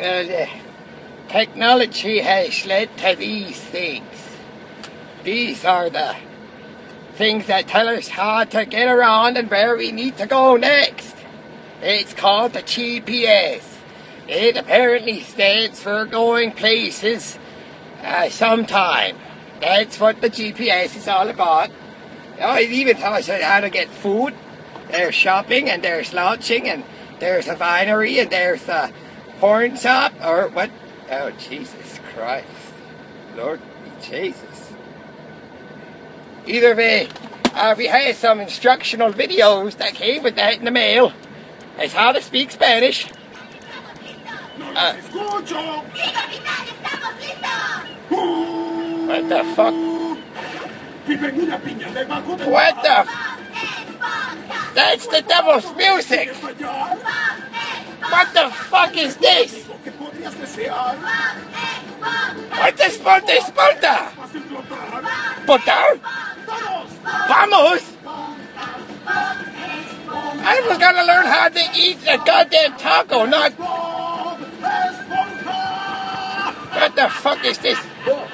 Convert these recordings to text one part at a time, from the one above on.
Well, uh, technology has led to these things. These are the things that tell us how to get around and where we need to go next. It's called the GPS. It apparently stands for going places uh, sometime. That's what the GPS is all about. Oh, it even tells you how to get food. There's shopping and there's launching and there's a winery and there's a porn shop or what? Oh, Jesus Christ. Lord Jesus. Either way, uh, we had some instructional videos that came with that in the mail. It's how to speak Spanish. Uh, what the fuck? ¡Viven una piña debajo del What the? That's the devil's music! What the fuck is this? What the spunta spunta? vas a explotar. Puta? ¡Todos! Vamos! I was gonna learn how to eat a goddamn taco, not what the fuck is this? ¡Bob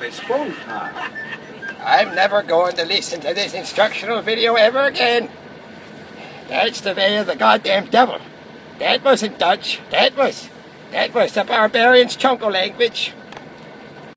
I'm never going to listen to this instructional video ever again. That's the way of the goddamn devil. That wasn't Dutch. That was that was the barbarian's chunko language.